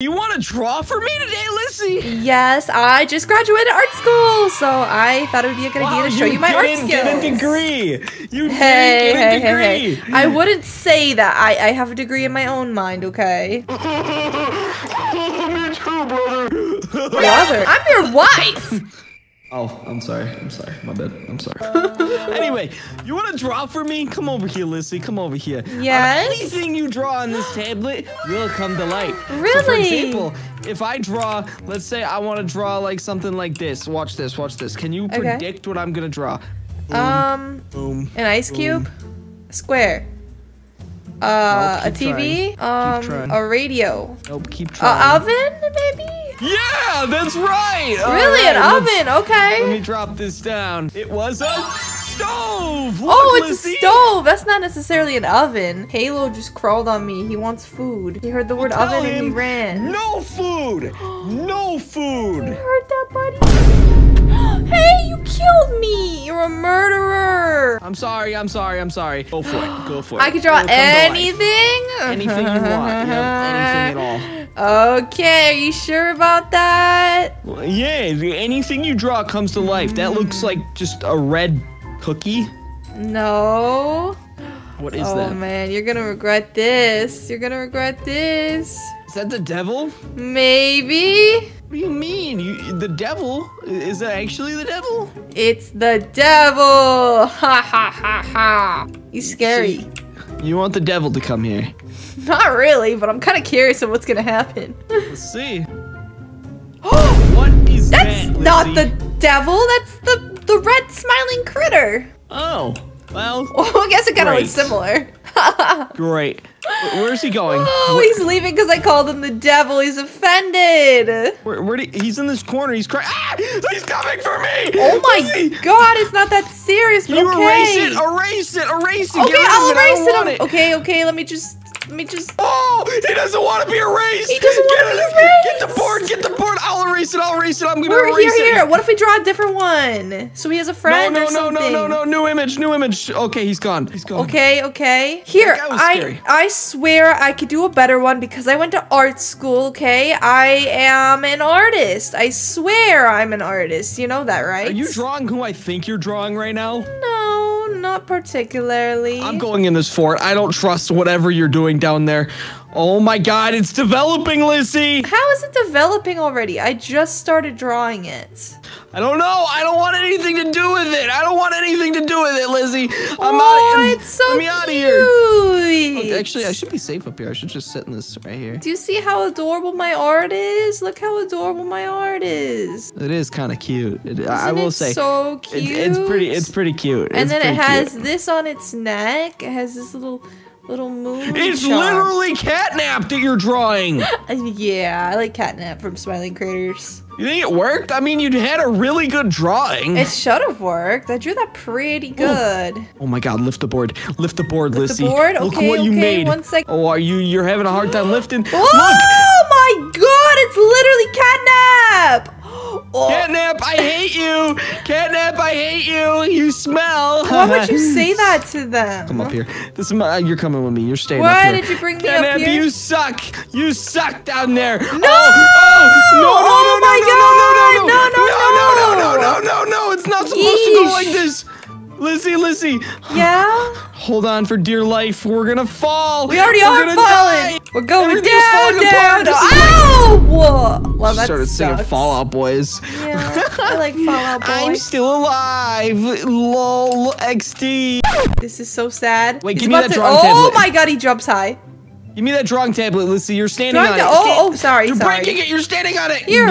You want to draw for me today, Lyssy? Yes, I just graduated art school, so I thought it would be a good Wow, idea to show you, my art didn't skills. get a degree. You Hey, didn't hey, get a hey, degree. hey. I wouldn't say that. I, I have a degree in my own mind, okay? Me too, brother. Brother, I'm your wife! Oh, I'm sorry. I'm sorry. My bad. I'm sorry. anyway, you want to draw for me? Come over here, Lyssy. Come over here. Um, Yes? anything you draw on this tablet will come to life. So for example, if I draw, let's say I want to draw like something like this. Watch this. Watch this. Can you Okay. predict what I'm gonna draw? Um, Boom. an ice cube? A square. Uh, a TV? trying. Um, a radio. Nope. Keep A trying. oven, maybe? Yeah, that's right. Really, right, an oven, okay. Let me drop this down. It was a stove. Oh, Look, Oh, it's Lyssy. a stove. That's not necessarily an oven. Halo just crawled on me. He wants food. He heard the word oven and he ran. No food. No food. You heard that, buddy? hey, you killed me. You're a murderer. I'm sorry. I'm sorry. I'm sorry. Go for it. Go for it. I could draw It'll come to life. anything. Anything you want. Yep, anything at all. Okay, are you sure about that? Well, Yeah, anything you draw comes to life. That looks mm. like just a red cookie. No. What is oh that? Oh man, you're gonna regret this. You're gonna regret this. Is that the devil? Maybe. What do you mean? You, the devil? Is that actually the devil? It's the devil. Ha ha ha ha. He's scary. You want the devil to come here? Not really, but I'm kind of curious of what's gonna happen. Let's see. what is That's that? not the devil. That's the the red smiling critter. Oh, well, Oh, I guess it kind of looks similar. great. Where's he going? Oh, Wh- he's leaving because I called him the devil. He's offended. Where, where he, he's in this corner. He's crying. Ah! He's coming for me! Oh my god, it's not that serious. But You okay. erase it! Erase it! Erase it! Okay, Get I'll of it! I erase it. it. Okay, okay. Let me just, let me just. Oh, he doesn't want to be erased. He doesn't Get wanna be it- Get the erased. board. Get the board. I'll erase it. I'll erase it. I'm gonna We're erase here, it. here. What if we draw a different one? So he has a friend no, or no, no, something. no, no, no. New image. New image. Okay, he's gone. He's gone. Okay, okay. Here, I. I swear I could do a better one because I went to art school, okay? I am an artist. I swear I'm an artist. You know that, right? Are you drawing who I think you're drawing right now? No, not particularly. I'm going in this fort. I don't trust whatever you're doing down there. Oh my god, it's developing, Lizzie! How is it developing already? I just started drawing it. I don't know. I don't want anything do with it, Lizzie. I'm oh, out of it's so Let me out of cute. here. Actually, I should be safe up here. I should just sit in this right here. Do you see how adorable my art is? Look how adorable my art is. It is kind of cute. It, I will say. so It's, cute. it's pretty. It's pretty cute. And It's then it has cute. this on its neck. It has this little little moon. It's charm. literally catnap that you're drawing. Yeah, I like catnap from Smiling Critters. You think it worked? I mean, you had a really good drawing. It should have worked. I drew that pretty good. Oh my god, lift the board. Lift the board, Lift Lyssy. the board? Look Okay, what you okay, made. one sec. Oh, are you you're having a hard time lifting? Oh Look! my god, it's literally catnap! Oh, Catnap, I hate you! Catnap, I hate you! You smell! why would you say that to them? Come up here. This is my, uh, you're coming with me. You're staying Why up here. did you bring me Catnap, up here? you suck! You suck down there! No! Oh my no, no, Lizzie, Yeah? hold on for dear life. We're gonna fall! We already We're are falling! die. We're going down, down, down. Like- Ow! Whoa. Well, that started singing sucks. Fallout Boys. Yeah, I like Fall Out Boy. I'm still alive. Lol XD. This is so sad. Wait, He's give me that to- drawing Oh tablet. my god, he jumps high. Give me that drawing tablet, Lyssy. You're standing Drawing on it. oh, oh, sorry, You're sorry. breaking it. You're standing on it. Here.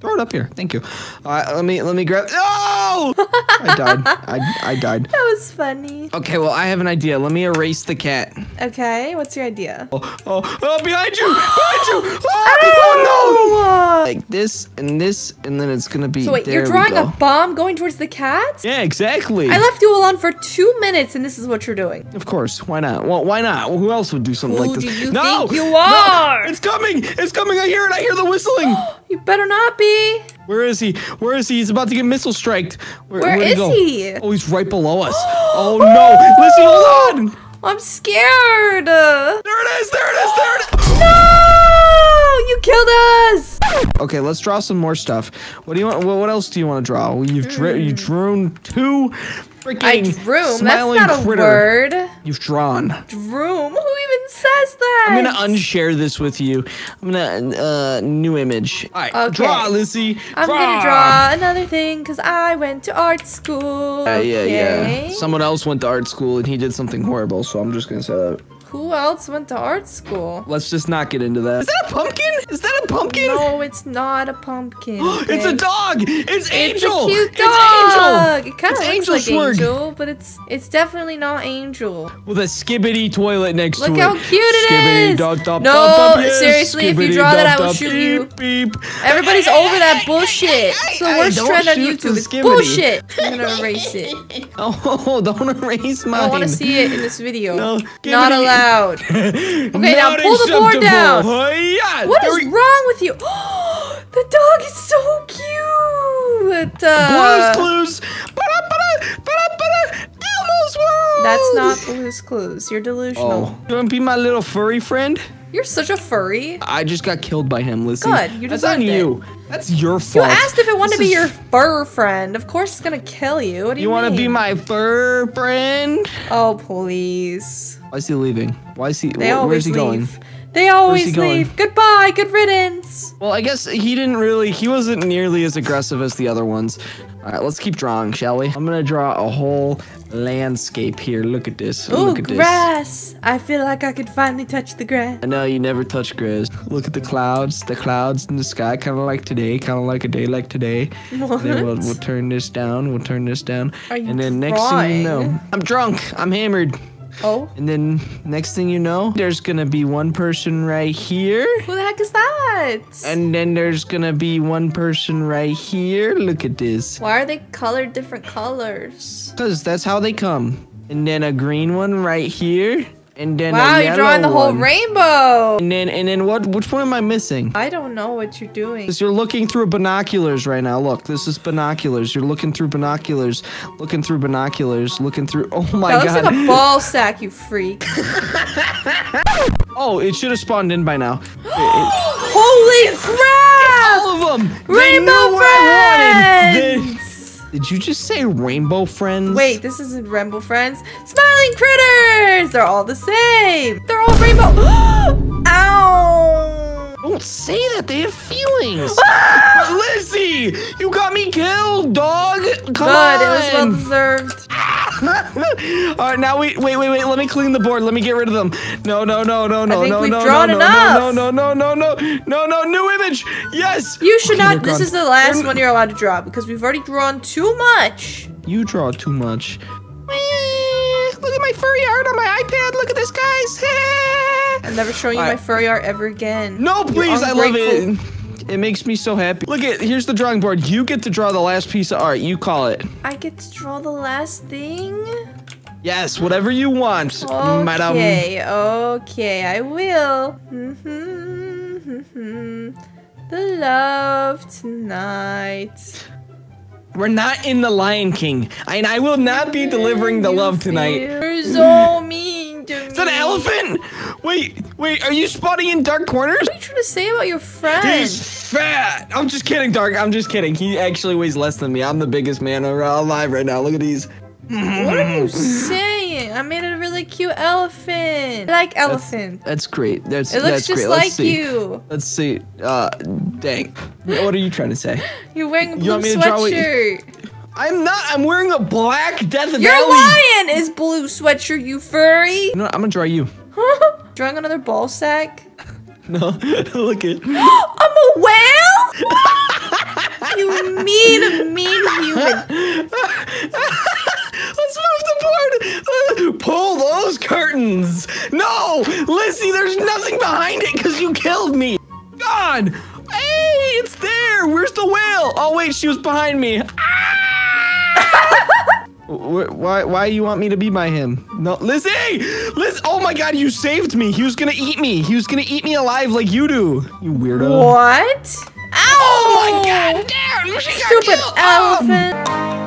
Give me it. Throw it up here. Thank you. All right, let me let me grab. Oh! I died. I I died. That was funny. Okay, well I have an idea. Let me erase the cat. Okay, what's your idea? Oh, oh, oh behind you! Behind you! Oh, oh no! Like this and this, and then it's gonna be. So wait, you're drawing a bomb going towards the cat? Yeah, exactly. I left you alone for two minutes, and this is what you're doing. Of course, why not? Well, why not? Well, who else would do something Who like this? do you no, think you no, are? it's coming! It's coming! I hear it! I hear the whistling! You better not be. Where is he? Where is he? He's about to get missile striked. Where, Where where'd he? Oh, he's right below us. oh no! Listen, hold on! I'm scared. There it is! There it is! There it is! No! You killed us! Okay, let's draw some more stuff. What do you want? What, else do you want to draw? You've dra- hmm. you drew two freaking I drew. That's smiling not a critter. word. You've drawn. Droom? Who even says that? I'm gonna unshare this with you. I'm gonna uh new image. All right, Okay. draw, Lyssy. I'm gonna draw another thing because I went to art school. Yeah, yeah, okay. yeah. Someone else went to art school and he did something horrible, so I'm just gonna say that. Who else went to art school? Let's just not get into that. Is that a pumpkin? Is that a pumpkin? No, it's not a pumpkin. It's a dog. It's Angel. It's a cute It's dog. Angel. It kind of It's looks Angel like Schwerg. Angel, but it's it's definitely not Angel. With a skibidi toilet next Look to it. Look how cute it Skibidi is. dop, dop, No, dop, dop, yes. seriously, if you Skibidi draw that, I will shoot you. Beep, beep. Everybody's Hey, over hey, that bullshit. hey, It's the worst trend on YouTube. It's bullshit. I'm gonna erase it. Oh, don't erase mine. I don't want to see it in this video. No, Not skibidi. Allowed. okay, now pull the board down. What is wrong with you? the dog is so cute. Blues Uh, Clues. That's not Blue's Clues. You're delusional. Oh, you want to be my little furry friend? You're such a furry. I just got killed by him, Lizzie. Good, you That's on it. you. That's your fault. You fault. asked if it wanted to be your fur friend. Of course it's gonna kill you. What do you, mean? You want to be my fur friend? Oh please. Why is he leaving? Why is he? They wh- where's he leave. going? They always he going? leave. Goodbye. Good riddance. Well, I guess he didn't really. He wasn't nearly as aggressive as the other ones. All right, let's keep drawing, shall we? I'm gonna draw a whole landscape here. Look at this. Ooh, Look at this. grass. I feel like I could finally touch the grass. I know you never touch grass. Look at the clouds, the clouds in the sky, kind of like today, kind of like a day like today. And then we'll, we'll turn this down, we'll turn this down. Are you and then next thing you know. I'm drunk, I'm hammered. Oh, And then next thing you know, there's gonna be one person right here. who the heck is that? And then there's gonna be one person right here. Look at this. Why are they colored different colors? Because that's how they come. And then a green one right here. And then Wow, you're drawing the whole one. rainbow. And then and then what which one am I missing? I don't know what you're doing. Because you're looking through binoculars right now. Look, this is binoculars. You're looking through binoculars, looking through binoculars, looking through. Oh my god. That looks like a ball sack, you freak. oh, it should have spawned in by now. Holy crap! All of them. Rainbow friends! Did you just say rainbow friends? Wait, this isn't Rainbow Friends. Smiling critters! They're all the same. They're all rainbow. Ow! Don't say that. They have feelings. Ah! Lizzie, you got me killed, dog. Come Good, it was well on. deserved. All right, now wait, wait, wait, wait. Let me clean the board. Let me get rid of them. No, no, no, no, no, no, no, no, no, no, no, no, no, no, no, no. New image. Yes. You should Okay, not. This is the last one you're allowed to draw because we've already drawn too much. You draw too much. Eh, Look at my furry art on my iPad. Look at this, guys. I'm never showing you my furry art ever again. No, please. I love it. It makes me so happy. Look at here's the drawing board. You get to draw the last piece of art. You call it. I get to draw the last thing. Yes, whatever you want, madam. Okay, okay, I will. Mhm, the love tonight. We're not in the Lion King, and I will not be delivering the love tonight. You're so mean to me. Is that an elephant? Wait, wait, are you spotting in dark corners? What are you trying to say about your friend? He's fat. I'm just kidding, Dark. I'm just kidding. He actually weighs less than me. I'm the biggest man alive right now. Look at these. What are you saying? I made a really cute elephant. I like elephant. that's great. That's It looks that's just great. like Let's you. Let's see. Uh, dang. What are you trying to say? You're wearing a You blue want me to draw sweatshirt. I'm not. I'm wearing a black Death Your Valley. lion is blue sweatshirt, you furry. You what? I'm gonna draw you. Drawing another ball sack. No, look at. I'm a whale? you mean, mean human. Let's move the board. Pull those curtains. No, Lizzie, there's nothing behind it because you killed me. God. Hey, it's there. Where's the whale? Oh wait, she was behind me. Ah! Wh- Why? Why you want me to be by him? No, Lizzie, Liz. Oh my God, you saved me. He was gonna eat me. He was gonna eat me alive like you do. You weirdo. What? Ow! Oh my God, damn! She got Stupid killed. Oh. elephant. Um,